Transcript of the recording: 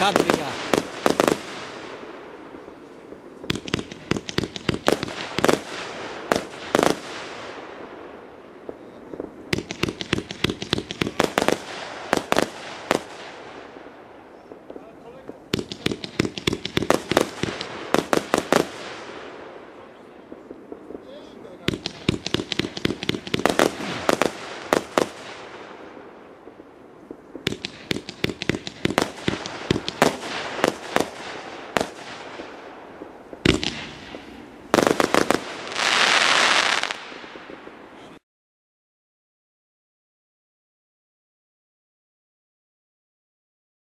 Obrigado, obrigado.